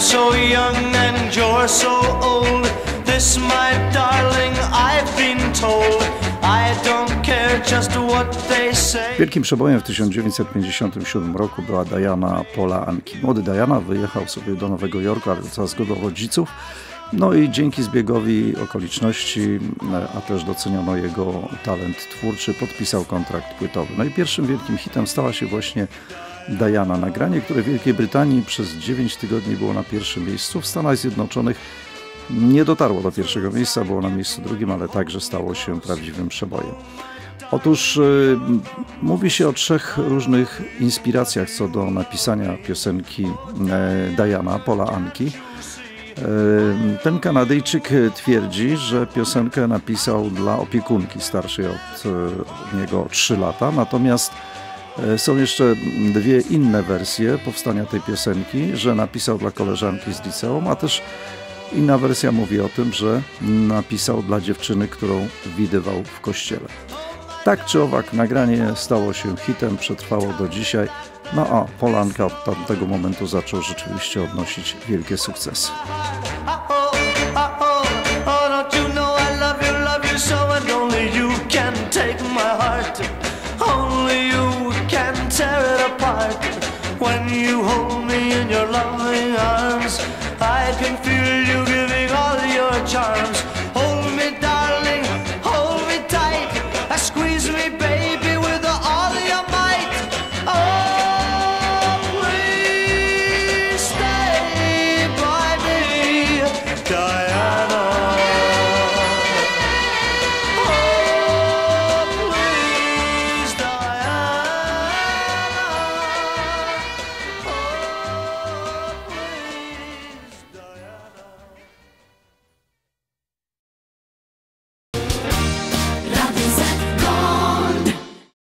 so young and you're so old. This, my darling, I've been told. I don't care just what they say. Wielkim przebojem w 1957 roku była Diana Pola Anki. Młody Diana wyjechał sobie do Nowego Jorku, ale za zgodą rodziców. No i dzięki zbiegowi okoliczności, a też doceniono jego talent twórczy, podpisał kontrakt płytowy. No i pierwszym wielkim hitem stała się właśnie Diana. Nagranie, które w Wielkiej Brytanii przez 9 tygodni było na pierwszym miejscu, w Stanach Zjednoczonych nie dotarło do pierwszego miejsca, było na miejscu drugim, ale także stało się prawdziwym przebojem. Otóż y, mówi się o trzech różnych inspiracjach co do napisania piosenki y, Diana, Pola Anki. Y, ten Kanadyjczyk twierdzi, że piosenkę napisał dla opiekunki starszej od niego 3 lata, natomiast są jeszcze dwie inne wersje powstania tej piosenki, że napisał dla koleżanki z liceum, a też Inna wersja mówi o tym, że napisał dla dziewczyny, którą widywał w kościele. Tak czy owak, nagranie stało się hitem, przetrwało do dzisiaj. No a Polanka od tamtego momentu zaczął rzeczywiście odnosić wielkie sukcesy. heart. When you hold me in your loving arms, I can feel.